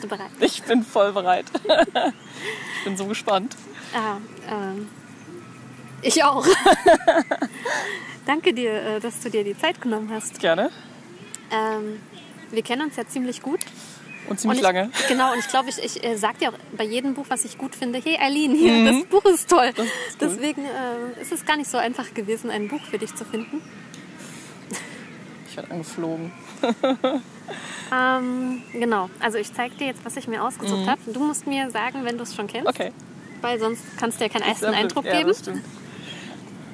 Bist du bereit? Ich bin voll bereit. ich bin so gespannt. Ah, ähm, ich auch. Danke dir, äh, dass du dir die Zeit genommen hast. Gerne. Ähm, wir kennen uns ja ziemlich gut. Und ziemlich ich, lange. Genau, und ich glaube, ich, ich äh, sage dir auch bei jedem Buch, was ich gut finde, hey Eileen, hier, das Buch ist toll. Mhm. ist cool. Deswegen äh, ist es gar nicht so einfach gewesen, ein Buch für dich zu finden. Ich werde angeflogen. Ähm, genau, also ich zeige dir jetzt, was ich mir ausgesucht habe. Du musst mir sagen, wenn du es schon kennst, Mhm. Okay. weil sonst kannst du ja keinen ersten Eindruck ja, geben. Das stimmt.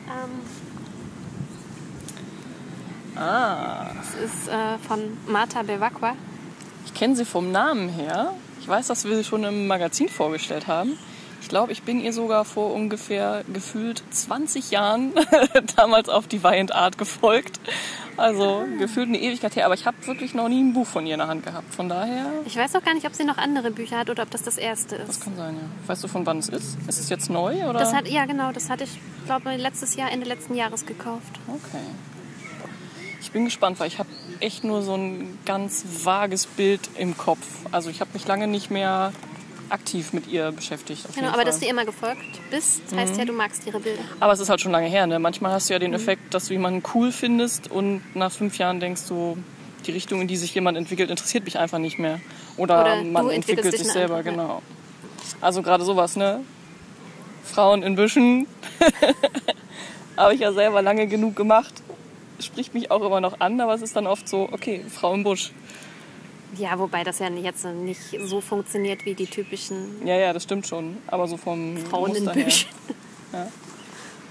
Ähm, Ah, es ist äh, von Marta Bevacqua. ich kenne sie vom Namen her. Ich weiß, dass wir sie schon im Magazin vorgestellt haben. Ich glaube, ich bin ihr sogar vor ungefähr gefühlt 20 Jahren damals auf Deviant Art gefolgt. Also gefühlt eine Ewigkeit her. Aber ich habe wirklich noch nie ein Buch von ihr in der Hand gehabt. Von daher, Ich weiß auch gar nicht, ob sie noch andere Bücher hat oder ob das das erste das ist. kann sein, ja. Weißt du, von wann es ist? Ist es jetzt neu oder? Das hat, ja genau, das hatte ich, glaube letztes Jahr, Ende letzten Jahres gekauft. Okay. Ich bin gespannt, weil ich habe echt nur so ein ganz vages Bild im Kopf. Also ich habe mich lange nicht mehr aktiv mit ihr beschäftigt. Genau, aber Fall. dass du ihr immer gefolgt bist, heißt ja, du magst ihre Bilder. aber es ist halt schon lange her. Ne? Manchmal hast du ja den Mhm. Effekt, dass du jemanden cool findest und nach fünf Jahren denkst du, die Richtung, in die sich jemand entwickelt, interessiert mich einfach nicht mehr. Oder, Oder man entwickelt sich selber, ja. genau. Also gerade sowas, ne? Frauen in Büschen. Habe ich ja selber lange genug gemacht. Spricht mich auch immer noch an, aber es ist dann oft so, okay, Frau im Busch. Ja, wobei das ja jetzt nicht so funktioniert wie die typischen Ja, ja, das stimmt schon. Aber so vom Frauen in Muster her. Büschen. Ja.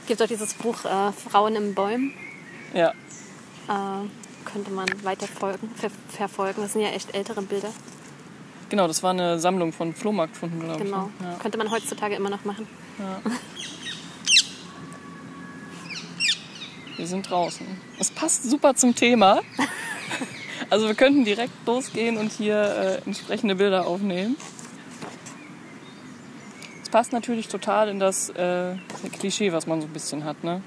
Gibt auch dieses Buch äh, Frauen im Bäumen. Ja, Äh, könnte man weiter folgen, ver verfolgen. Das sind ja echt ältere Bilder. genau, das war eine Sammlung von Flohmarktfunden, glaube Genau. ich. ne? Ja. Könnte man heutzutage immer noch machen. Wir sind draußen. Es passt super zum Thema. Also wir könnten direkt losgehen und hier äh, entsprechende Bilder aufnehmen. Es passt natürlich total in das äh, Klischee, was man so ein bisschen hat, ne?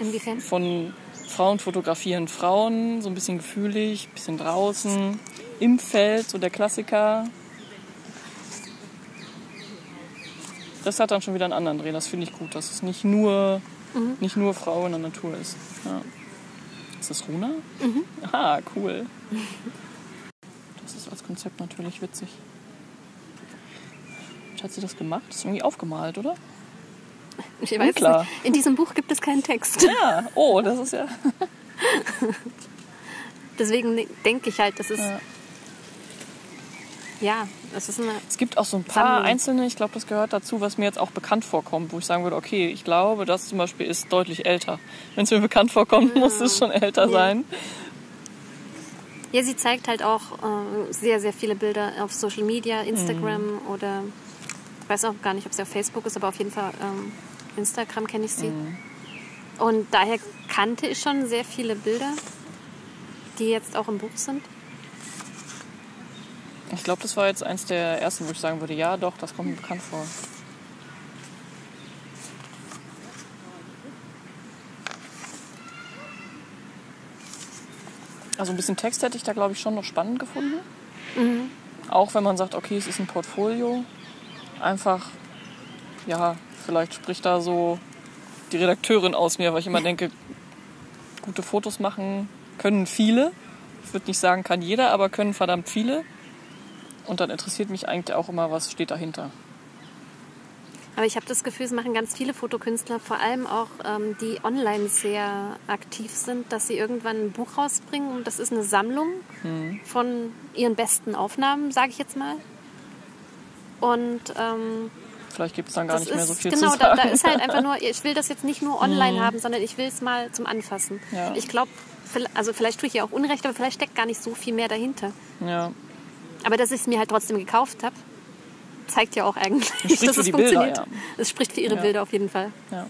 Inwiefern? Von Frauen fotografieren Frauen, so ein bisschen gefühlig, ein bisschen draußen, im Feld, so der Klassiker. Das hat dann schon wieder einen anderen Dreh, das finde ich gut, dass es nicht nur, nicht nur Frau in der Natur ist. Ja. Ist das Runa? Mhm. Aha, cool. Das ist als Konzept natürlich witzig. Wie hat sie das gemacht? Das ist irgendwie aufgemalt, oder? Ich weiß Unklar. nicht. In diesem Buch gibt es keinen Text. Ja, oh, das ist ja. Deswegen denke ich halt, das ist. Ja. Ja, das ist eine. Es gibt auch so ein paar Sammlung. einzelne, ich glaube, das gehört dazu, was mir jetzt auch bekannt vorkommt, wo ich sagen würde, okay, ich glaube, das zum Beispiel ist deutlich älter. Wenn es mir bekannt vorkommt, muss es schon älter Ja. sein. Ja, sie zeigt halt auch äh, sehr, sehr viele Bilder auf Social Media, Instagram Mhm. oder ich weiß auch gar nicht, ob sie auf Facebook ist, aber auf jeden Fall ähm, Instagram kenne ich sie. Mhm. Und daher kannte ich schon sehr viele Bilder, die jetzt auch im Buch sind. Ich glaube, das war jetzt eins der ersten, wo ich sagen würde, ja, doch, das kommt mir bekannt vor. Also ein bisschen Text hätte ich da, glaube ich, schon noch spannend gefunden. Auch wenn man sagt, okay, es ist ein Portfolio. Einfach, ja, vielleicht spricht da so die Redakteurin aus mir, weil ich immer denke, gute Fotos machen können viele. Ich würde nicht sagen, kann jeder, aber können verdammt viele. Und dann interessiert mich eigentlich auch immer, was steht dahinter. Aber ich habe das Gefühl, es machen ganz viele Fotokünstler, vor allem auch ähm, die online sehr aktiv sind, dass sie irgendwann ein Buch rausbringen und das ist eine Sammlung Hm. von ihren besten Aufnahmen, sage ich jetzt mal. Und ähm, Vielleicht gibt es dann gar nicht mehr so ist viel genau, zu da, sagen. da ist halt einfach nur, ich will das jetzt nicht nur online haben, sondern ich will es mal zum Anfassen. Ja. Ich glaube, also vielleicht tue ich ja auch Unrecht, aber vielleicht steckt gar nicht so viel mehr dahinter. ja. Aber dass ich es mir halt trotzdem gekauft habe, zeigt ja auch eigentlich, spricht dass es die Bilder, funktioniert. ja. Es spricht für ihre Ja. Bilder auf jeden Fall. ja.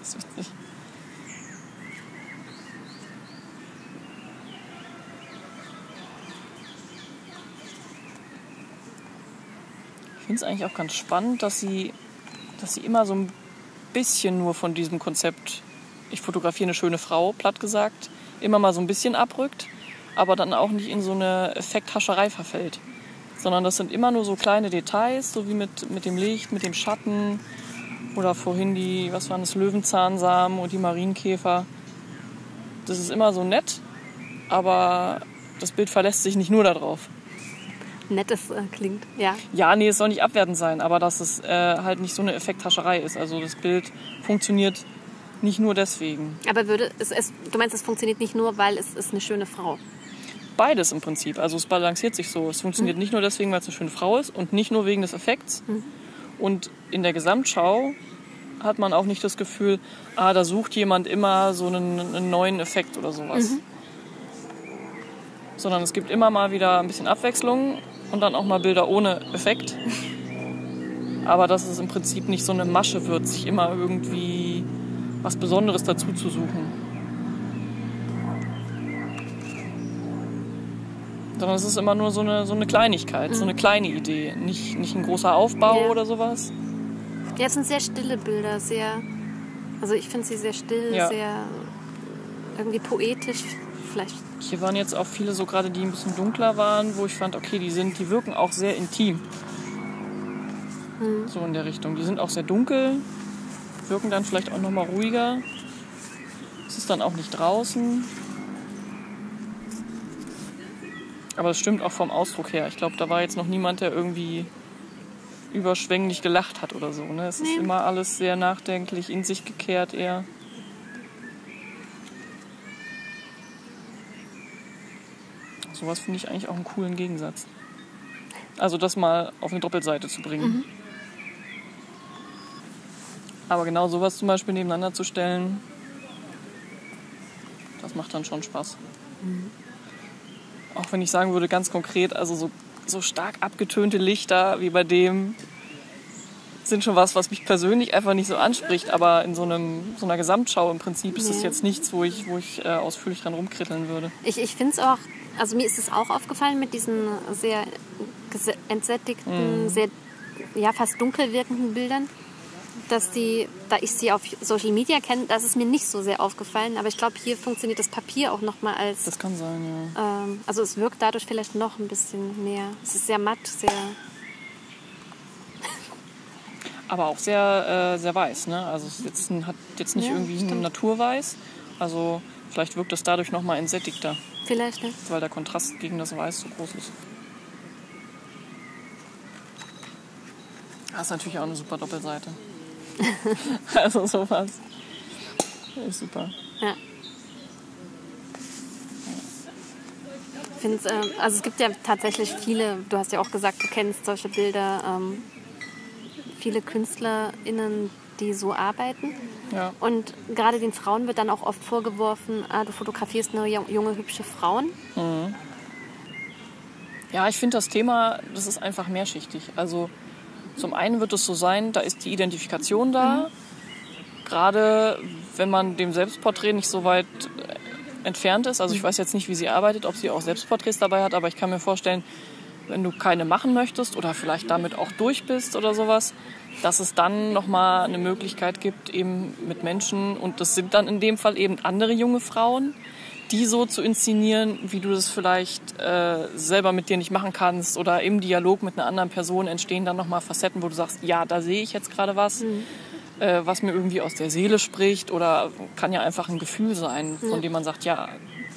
Das ist witzig. Ich finde es eigentlich auch ganz spannend, dass sie, dass sie immer so ein bisschen nur von diesem Konzept, ich fotografiere eine schöne Frau, platt gesagt, immer mal so ein bisschen abrückt, aber dann auch nicht in so eine Effekthascherei verfällt. Sondern das sind immer nur so kleine Details, so wie mit, mit dem Licht, mit dem Schatten oder vorhin die, was waren das, Löwenzahnsamen und die Marienkäfer. Das ist immer so nett, aber das Bild verlässt sich nicht nur darauf. Nettes äh, klingt, ja. Ja, nee, es soll nicht abwertend sein, aber dass es äh, halt nicht so eine Effekthascherei ist. Also das Bild funktioniert nicht nur deswegen. Aber würde es, es, du meinst, es funktioniert nicht nur, weil es ist eine schöne Frau? Beides im Prinzip. Also es balanciert sich so. Es funktioniert mhm. nicht nur deswegen, weil es eine schöne Frau ist und nicht nur wegen des Effekts. Mhm. Und in der Gesamtschau hat man auch nicht das Gefühl, ah, da sucht jemand immer so einen, einen neuen Effekt oder sowas. Mhm. Sondern es gibt immer mal wieder ein bisschen Abwechslung und dann auch mal Bilder ohne Effekt. Aber dass es im Prinzip nicht so eine Masche wird, sich immer irgendwie was Besonderes dazu zu suchen. Sondern es ist immer nur so eine, so eine Kleinigkeit, mhm. so eine mhm. kleine Idee. Nicht, nicht ein großer Aufbau ja. oder sowas. Ja, es sind sehr stille Bilder, sehr. Also ich finde sie sehr still, ja. sehr irgendwie poetisch vielleicht. Hier waren jetzt auch viele so gerade, die ein bisschen dunkler waren, wo ich fand, okay, die sind, die wirken auch sehr intim. Mhm. So in der Richtung. Die sind auch sehr dunkel, wirken dann vielleicht auch nochmal ruhiger. Es ist dann auch nicht draußen. Aber es stimmt auch vom Ausdruck her. Ich glaube, da war jetzt noch niemand, der irgendwie überschwänglich gelacht hat oder so. Ne? Es nee. ist immer alles sehr nachdenklich, in sich gekehrt eher. Sowas finde ich eigentlich auch einen coolen Gegensatz. Also das mal auf eine Doppelseite zu bringen. Mhm. Aber genau sowas zum Beispiel nebeneinander zu stellen, das macht dann schon Spaß. Mhm. Auch wenn ich sagen würde, ganz konkret, also so, so stark abgetönte Lichter wie bei dem sind schon was, was mich persönlich einfach nicht so anspricht. Aber in so, einem, so einer Gesamtschau im Prinzip ist es jetzt nichts, wo ich, wo ich äh, ausführlich dran rumkritteln würde. Ich, ich finde es auch, also mir ist es auch aufgefallen mit diesen sehr entsättigten, mm. sehr ja, fast dunkel wirkenden Bildern dass die, da ich sie auf Social Media kenne, das ist mir nicht so sehr aufgefallen. Aber ich glaube, hier funktioniert das Papier auch noch mal als. Das kann sein, ja. Ähm, also es wirkt dadurch vielleicht noch ein bisschen mehr. Es ist sehr matt, sehr. Aber auch sehr, äh, sehr weiß, ne? Also es jetzt, hat jetzt nicht ja, irgendwie stimmt. ein Naturweiß. Also vielleicht wirkt es dadurch noch mal entsättigter. Vielleicht, ne? Weil der Kontrast gegen das Weiß so groß ist. Das ist natürlich auch eine super Doppelseite. also sowas. Ist super. Ja. Find's, äh, also es gibt ja tatsächlich viele, du hast ja auch gesagt, du kennst solche Bilder, ähm, viele KünstlerInnen, die so arbeiten. Ja. Und gerade den Frauen wird dann auch oft vorgeworfen, ah, du fotografierst nur junge, hübsche Frauen. Mhm. Ja, ich finde das Thema, das ist einfach mehrschichtig. Also zum einen wird es so sein, da ist die Identifikation da. Mhm. Gerade wenn man dem Selbstporträt nicht so weit äh, entfernt ist. Also ich mhm. weiß jetzt nicht, wie sie arbeitet, ob sie auch Selbstporträts dabei hat, aber ich kann mir vorstellen, wenn du keine machen möchtest oder vielleicht damit auch durch bist oder sowas, dass es dann nochmal eine Möglichkeit gibt, eben mit Menschen, und das sind dann in dem Fall eben andere junge Frauen, die so zu inszenieren, wie du das vielleicht äh, selber mit dir nicht machen kannst oder im Dialog mit einer anderen Person entstehen dann nochmal Facetten, wo du sagst, ja, da sehe ich jetzt gerade was, mhm. äh, was mir irgendwie aus der Seele spricht oder kann ja einfach ein Gefühl sein, von mhm. dem man sagt, ja,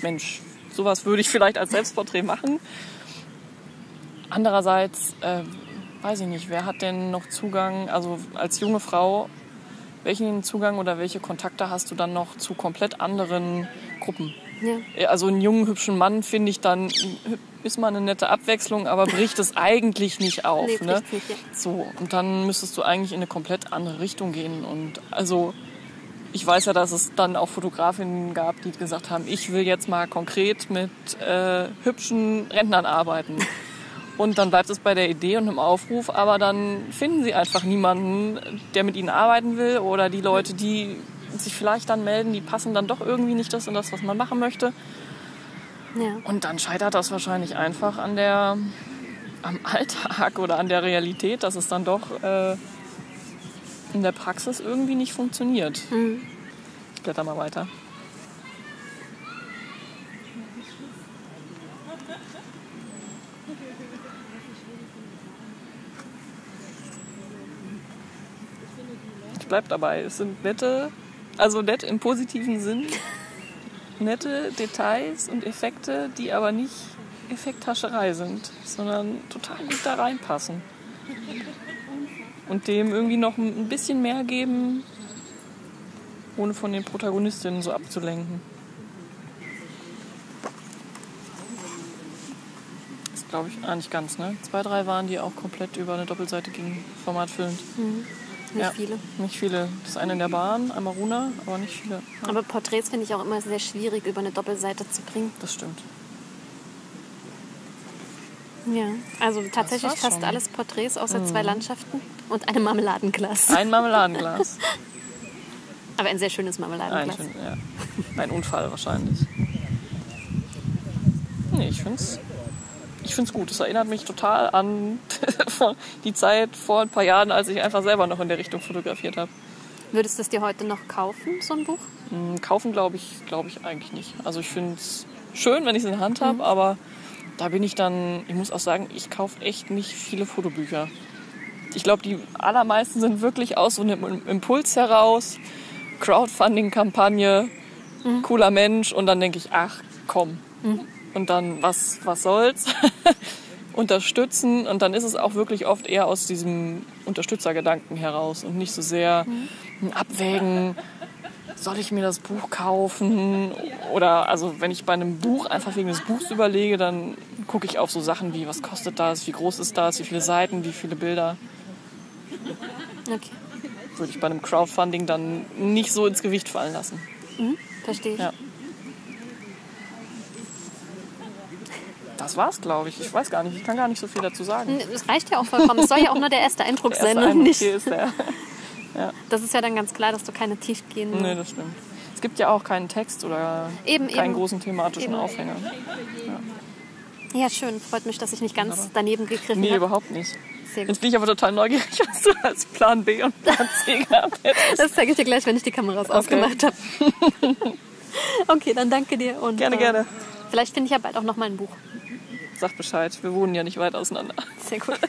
Mensch, sowas würde ich vielleicht als Selbstporträt machen. Andererseits, äh, weiß ich nicht, wer hat denn noch Zugang, also als junge Frau, welchen Zugang oder welche Kontakte hast du dann noch zu komplett anderen Gruppen? Ja. Also einen jungen, hübschen Mann finde ich dann, ist mal eine nette Abwechslung, aber bricht es eigentlich nicht auf. Nee, ne? Nicht, ja. So, und dann müsstest du eigentlich in eine komplett andere Richtung gehen. Und also ich weiß ja, dass es dann auch Fotografinnen gab, die gesagt haben, ich will jetzt mal konkret mit äh, hübschen Rentnern arbeiten. Und dann bleibt es bei der Idee und einem Aufruf, aber dann finden sie einfach niemanden, der mit ihnen arbeiten will oder die Leute, die sich vielleicht dann melden, die passen dann doch irgendwie nicht das und das, was man machen möchte. Ja. Und dann scheitert das wahrscheinlich einfach an der, am Alltag oder an der Realität, dass es dann doch äh, in der Praxis irgendwie nicht funktioniert. Mhm. Ich blätter mal weiter. Bleib dabei. Es sind nette, also nett im positiven Sinn, nette Details und Effekte, die aber nicht Effekthascherei sind, sondern total gut da reinpassen. Und dem irgendwie noch ein bisschen mehr geben, ohne von den Protagonistinnen so abzulenken. Das glaube ich, ah, nicht ganz, ne? Zwei, drei waren, die auch komplett über eine Doppelseite gingen, formatfüllend. Mhm. Nicht ja, viele. Nicht viele. Das eine in der Bahn, einmal Runa, aber nicht viele. Ja. Aber Porträts finde ich auch immer sehr schwierig, über eine Doppelseite zu bringen. Das stimmt. Ja, also tatsächlich fast schon. alles Porträts außer mhm. zwei Landschaften und einem Marmeladenglas. Ein Marmeladenglas. Aber ein sehr schönes Marmeladenglas. Ein, ja. ein Unfall wahrscheinlich. Nee, ich finde es ich find's gut. Es erinnert mich total an die Zeit vor ein paar Jahren, als ich einfach selber noch in der Richtung fotografiert habe. Würdest du es dir heute noch kaufen, so ein Buch? Hm, kaufen glaube ich, glaube ich eigentlich nicht. Also ich finde es schön, wenn ich es in der Hand habe, mhm. aber da bin ich dann, ich muss auch sagen, ich kaufe echt nicht viele Fotobücher. Ich glaube, die allermeisten sind wirklich aus so einem Impuls heraus, Crowdfunding-Kampagne, mhm. cooler Mensch und dann denke ich, ach komm. Mhm. Und dann, was, was soll's? Unterstützen und dann ist es auch wirklich oft eher aus diesem Unterstützergedanken heraus und nicht so sehr ein Abwägen, soll ich mir das Buch kaufen? Oder also wenn ich bei einem Buch einfach wegen des Buchs überlege, dann gucke ich auf so Sachen wie, was kostet das, wie groß ist das, wie viele Seiten, wie viele Bilder. Okay. Würde ich bei einem Crowdfunding dann nicht so ins Gewicht fallen lassen. Mhm, verstehe ich. Ja. Das war's, glaube ich. Ich weiß gar nicht, ich kann gar nicht so viel dazu sagen. Das reicht ja auch vollkommen. Es soll ja auch nur der erste Eindruck der erste sein. Eindruck nicht. Ist der. Ja. Das ist ja dann ganz klar, dass du keine tiefgehenden. Nee, das stimmt. Es gibt ja auch keinen Text oder eben, keinen eben. großen thematischen eben. Aufhänger. Ja. ja. schön. Freut mich, dass ich nicht ganz daneben gegriffen habe. Nee, überhaupt nicht. Jetzt bin ich aber total neugierig, was du als Plan B und Plan C gehabt hättest. Das zeige ich dir gleich, wenn ich die Kameras okay. ausgemacht habe. okay, dann danke dir. Und, gerne, äh, gerne. Vielleicht finde ich ja bald auch noch mal ein Buch. Sag Bescheid, wir wohnen ja nicht weit auseinander. Sehr gut.